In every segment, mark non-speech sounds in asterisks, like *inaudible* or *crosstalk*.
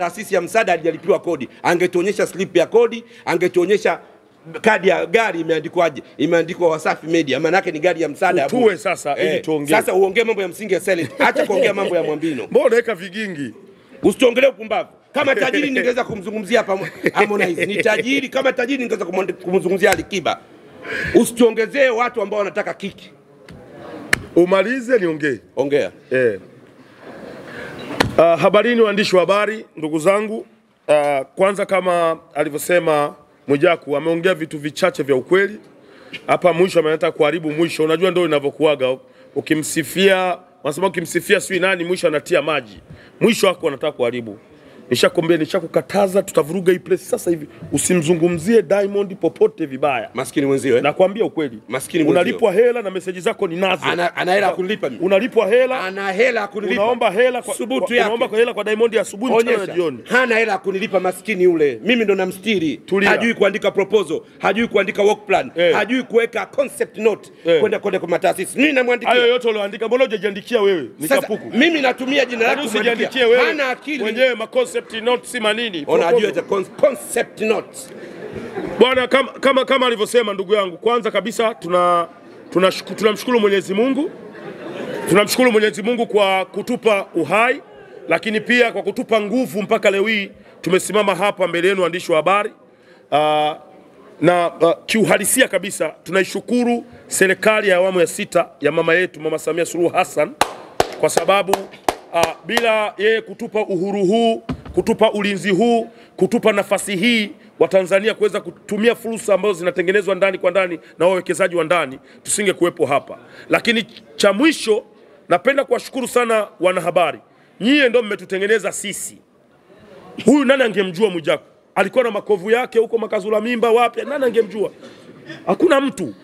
taasisi ya msaada alijalipiwa kodi, angetuonyesha slip ya kodi, angetuonyesha kadi ya gari imeandikwaje, imeandikwa Wasafi Media, maana yake ni gari ya msaada. Tuwe sasa eh, ili tuongee. Sasa uongee mambo ya msingi ya Silent, acha kuongea mambo ya Mwambino, *laughs* Mbona unaweka vigingi? usituongelee upumbavu. Kama tajiri ningeweza kumzungumzia hapa Harmonize, ni tajiri. Kama tajiri ningeweza kumzungumzia Alikiba. Usituongezee watu ambao wanataka kiki. Umalize niongee. Ongea. Eh. Uh, habarini waandishi wa habari, ndugu zangu. Uh, kwanza kama alivyosema Mwijaku ameongea vitu vichache vya ukweli. Hapa mwisho ameleta kuharibu mwisho. Unajua ndio inavyokuaga. Ukimsifia, wanasema ukimsifia sijui nani mwisho anatia maji. Mwisho wako anataka kuharibu. Nishakwambia, nishakukataza tutavuruga hii press sasa hivi. Usimzungumzie Diamond popote vibaya. Maskini mwenzio eh? Nakwambia ukweli. Maskini mwenzio. Unalipwa hela na meseji zako ninazo. Ana, ana hela kunilipa mimi. Unalipwa hela Ana hela kunilipa. unaomba hela kwa, Subutu kwa, yake. unaomba kwa hela kwa Diamond asubuhi mchana na jioni. Hana hela kunilipa maskini yule. Mimi ndo namstiri. Tulia. Hajui kuandika proposal, hajui kuandika work plan, Eh. hajui kuweka concept note Eh. kwenda kwenda kwa mataasisi. Mimi namwandikia. Hayo yote ulioandika mbona hujajiandikia wewe? Nikapuku mimi natumia jina lako, Yaani usijiandikie wewe. Hana akili. Wenyewe ma concept notes manini. Proposal. ajue concept notes. Bwana kama, kama, kama alivyosema ndugu yangu, kwanza kabisa tuna tunashukuru tunamshukuru Mwenyezi Mungu, tunamshukuru Mwenyezi Mungu kwa kutupa uhai, lakini pia kwa kutupa nguvu mpaka leo hii tumesimama hapa mbele yenu waandishi wa habari uh, na uh, kiuhalisia kabisa tunaishukuru serikali ya awamu ya sita ya mama yetu Mama Samia Suluhu Hassan kwa sababu uh, bila yeye kutupa uhuru huu, kutupa ulinzi huu, kutupa nafasi hii wa Tanzania kuweza kutumia fursa ambazo zinatengenezwa ndani kwa ndani na wawekezaji wa ndani, tusinge kuwepo hapa. Lakini cha mwisho, napenda kuwashukuru sana wanahabari, nyie ndio mmetutengeneza sisi. Huyu nani angemjua Mwijaku? Alikuwa na makovu yake huko Makazula mimba wapi? Nani angemjua? Hakuna mtu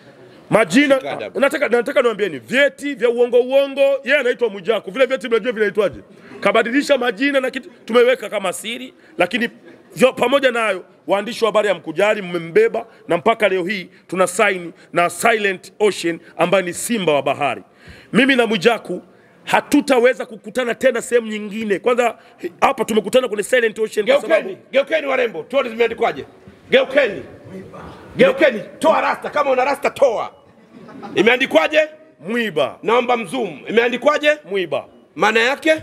majina nataka, nataka niwaambieni vyeti vya uongo uongo, yeye anaitwa Mwijaku. Vile vyeti mnajua vinaitwaje? Kabadilisha majina na kitu, tumeweka kama siri, lakini vyo, pamoja nayo waandishi wa habari ya hamkujali, mmembeba na mpaka leo hii tuna saini na Silent Ocean ambaye ni simba wa bahari. Mimi na Mwijaku hatutaweza kukutana tena sehemu nyingine. Kwanza hapa tumekutana kwenye Silent Ocean kwa sababu Geukeni, geukeni warembo, tuone zimeandikwaje. Geukeni, geukeni, toa rasta. Kama una rasta toa. Imeandikwaje? mwiba Naomba mzoom. Imeandikwaje? mwiba Maana yake?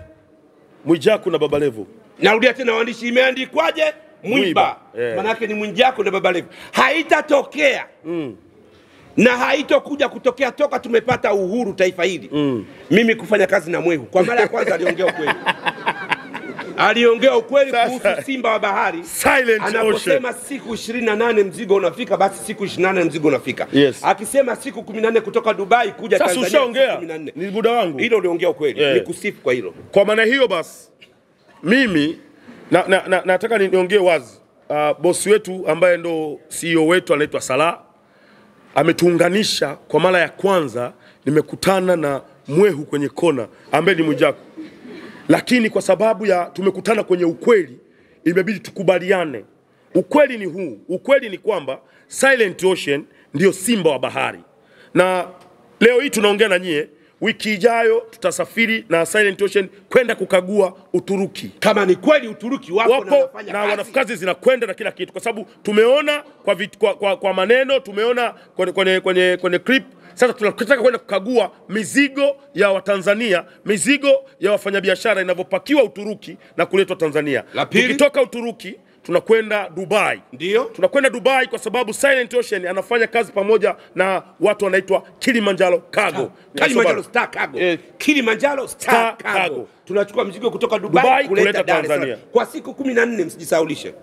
Mwijaku na Baba Levo. Narudia tena waandishi, imeandikwaje? Mwiba. Mwiba, Manake Maana yake ni Mwijaku na Baba Levo. Haitatokea na haitokuja kutokea toka tumepata uhuru taifa hili mm. mimi kufanya kazi na Mwehu. Kwa mara ya kwanza aliongea ukweli, *laughs* aliongea ukweli kuhusu simba wa bahari Silent Ocean. anaposema siku 28 mzigo unafika, basi siku 28 mzigo unafika. Yes. Akisema siku 14 kutoka Dubai kuja Sasa Tanzania ushaongea, ni muda wangu. Hilo uliongea ukweli, Yeah. Nikusifu kwa hilo. Kwa maana hiyo basi, mimi na, na, na, nataka niongee wazi. Uh, bosi wetu ambaye ndo CEO wetu anaitwa Salah ametuunganisha kwa mara ya kwanza. Nimekutana na Mwehu kwenye kona ambaye ni Mwijaku, lakini kwa sababu ya tumekutana kwenye ukweli, imebidi tukubaliane. Ukweli ni huu, ukweli ni kwamba Silent Ocean ndio simba wa bahari, na leo hii tunaongea na nyie. Wiki ijayo tutasafiri na Silent Ocean kwenda kukagua Uturuki Kama ni kweli Uturuki wapo, na wapo wanafanya na kazi. zinakwenda na kila kitu, kwa sababu tumeona kwa, vit, kwa, kwa, kwa maneno tumeona kwenye, kwenye, kwenye, kwenye clip. Sasa tunataka kwenda kukagua mizigo ya Watanzania, mizigo ya wafanyabiashara inavyopakiwa Uturuki na kuletwa Tanzania. Tukitoka Uturuki tunakwenda Dubai. Ndio. Tunakwenda Dubai kwa sababu Silent Ocean anafanya kazi pamoja na watu wanaitwa Kilimanjaro Cargo. Kilimanjaro Star Cargo. Eh, Kilimanjaro Star, Cargo. Tunachukua mzigo kutoka Dubai, Dubai kuleta, kuleta. Tanzania. Kwa siku 14 msijisaulishe.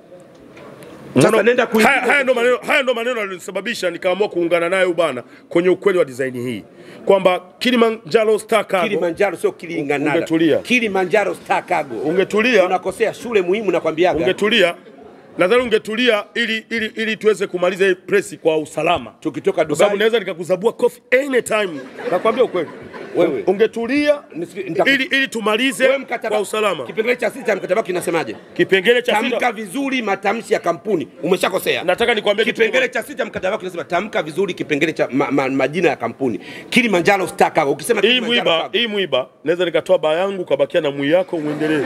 Sasa nenda kuingiza haya, ndo maneno haya ndo maneno yalinisababisha nikaamua kuungana naye ubana bana kwenye ukweli wa design hii kwamba Kilimanjaro Star Cargo Kilimanjaro sio Kilinganada. Ungetulia. Kilimanjaro Star Cargo. ungetulia Unakosea shule muhimu nakwambiaga. ungetulia nadhani ungetulia ili, ili, ili tuweze kumaliza hii presi kwa usalama Tukitoka Dubai, sababu naweza nikakuzabua kofi anytime nakwambia ukweli Wewe. ungetulia ili, ili tumalize wewe mkataba kwa usalama Kipengele cha sita mkataba kinasemaje? kipengele cha sita, Tamka vizuri matamshi ya kampuni. Umeshakosea. nataka nikwambie Kipengele cha sita mkataba kinasema tamka vizuri kipengele cha ma, ma, majina ya kampuni. Kilimanjaro Star Cargo. Ukisema hii mwiba hii mwiba naweza nikatoa baa yangu kabakia na mwi yako muendelee.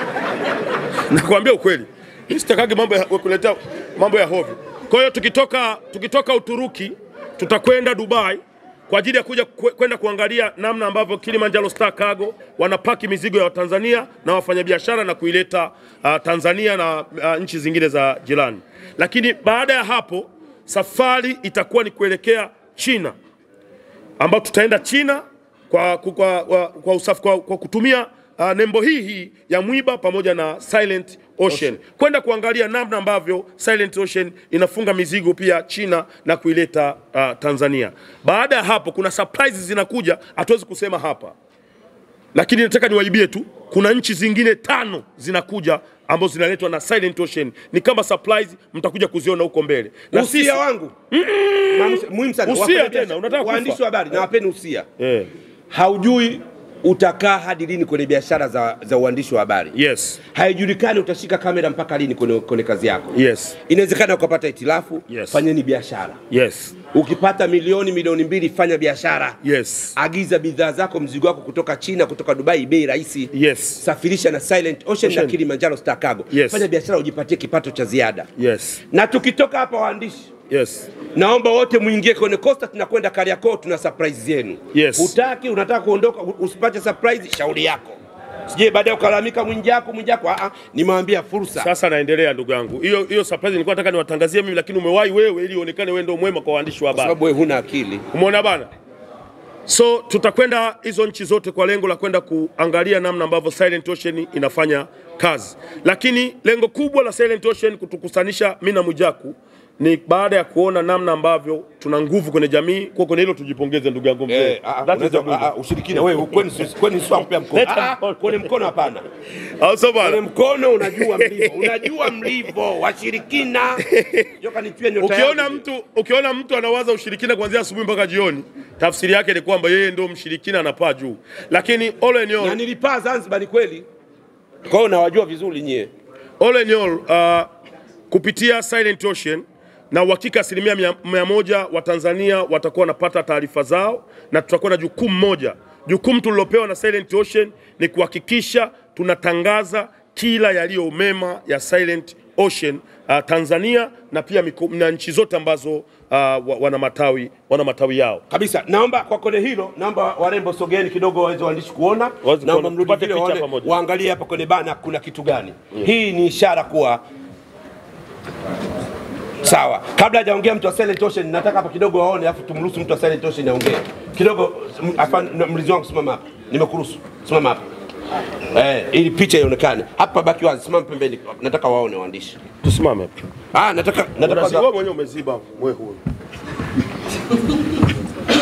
*laughs* nakwambia ukweli sitakagi mambo ya kuletea mambo ya hovyo. Kwa hiyo tukitoka tukitoka Uturuki tutakwenda Dubai kwa ajili ya kuja kwenda kuangalia namna ambavyo Kilimanjaro Star Cargo wanapaki mizigo ya Tanzania na wafanyabiashara na kuileta uh, Tanzania na uh, nchi zingine za jirani. Lakini baada ya hapo safari itakuwa ni kuelekea China ambao tutaenda China kwa, kwa, kwa, kwa, usafi, kwa, kwa kutumia uh, nembo hii hii ya mwiba pamoja na Silent Ocean. Kwenda kuangalia namna ambavyo Silent Ocean inafunga mizigo pia China na kuileta uh, Tanzania. Baada ya hapo kuna surprises zinakuja, hatuwezi kusema hapa, lakini nataka niwaibie tu, kuna nchi zingine tano zinakuja ambazo zinaletwa na Silent Ocean, ni kama surprise, mtakuja kuziona huko mbele. Na sisi wangu. Mm -mm. muhimu sana. Usia tena, unataka waandishi wa habari na wapeni usia. Eh, haujui utakaa hadi lini kwenye biashara za, za uandishi wa habari? Yes. Haijulikani utashika kamera mpaka lini kwenye, kwenye kazi yako. Yes. Inawezekana ukapata itilafu Yes. fanyeni biashara. Yes. Ukipata milioni milioni mbili fanya biashara. Yes. Agiza bidhaa zako mzigo wako kutoka china kutoka dubai bei rahisi. Yes. Safirisha na silent ocean, Ocean. na kilimanjaro star cargo. Yes. fanya biashara ujipatie kipato cha ziada. Yes. Na tukitoka hapa waandishi yes naomba wote muingie kwenye costa tunakwenda kariakoo tuna surprise zenu Yes. hutaki unataka kuondoka usipate surprise shauri yako sije baadaye ukalalamika Mwijaku, Mwijaku. ah, ah, nimewambia fursa Sasa naendelea ndugu yangu, hiyo hiyo surprise nilikuwa nataka niwatangazie mimi, lakini umewahi wewe ili uonekane wewe ndio mwema kwa waandishi wa habari. sababu wewe huna akili Umeona bana? So tutakwenda hizo nchi zote kwa lengo la kwenda kuangalia namna ambavyo Silent Ocean inafanya kazi, lakini lengo kubwa la Silent Ocean kutukusanisha mimi na Mwijaku ni baada ya kuona namna ambavyo tuna nguvu kwenye jamii. Kwa kwenye hilo tujipongeze ndugu yangu mzee. Eh, ah, ah, That is the unaweza- good. ushirikina wewe kwani kwani sio ampea mkono. Ah, kwenye mkono hapana. Au sio kwenye mkono unajua mlivyo unajua mlivyo washirikina. Ukiona mtu ukiona mtu anawaza ushirikina kuanzia asubuhi mpaka jioni, tafsiri yake ni kwamba yeye ndio mshirikina anapaa juu. Lakini all in all, na nilipaa Zanzibar ni kweli. Kwa hiyo nawajua vizuri nyie. All in all uh, kupitia Silent Ocean na uhakika asilimia mia, moja wa Tanzania watakuwa wanapata taarifa zao, na tutakuwa na jukumu moja. Jukumu tulilopewa na Silent Ocean ni kuhakikisha tunatangaza kila yaliyo mema ya Silent Ocean uh, Tanzania na pia miku, na nchi zote ambazo uh, wana matawi wana matawi yao. kabisa naomba kwa kone hilo naomba warembo sogeni kidogo waweze waandishi kuona naomba mrudi vile picha waone- pamoja. waangalie hapa kwenye bana kuna kitu gani Yeah. hii ni ishara kuwa sawa. Kabla hajaongea mtu wa Silent Ocean nataka hapa kidogo waone afu tumruhusu mtu wa Silent Ocean aongee. Kidogo mlinzi wangu simama hapa. Nimekuruhusu. Simama hapa. Eh, ili picha ionekane. Hapa baki wazi. Simama pembeni. Nataka waone waandishi. Tusimame. Ah nataka nataka wewe mwenyewe umeziba mwe huyo.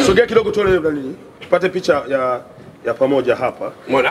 Sogea kidogo tuone nini. pate picha ya ya pamoja hapa. Mwana-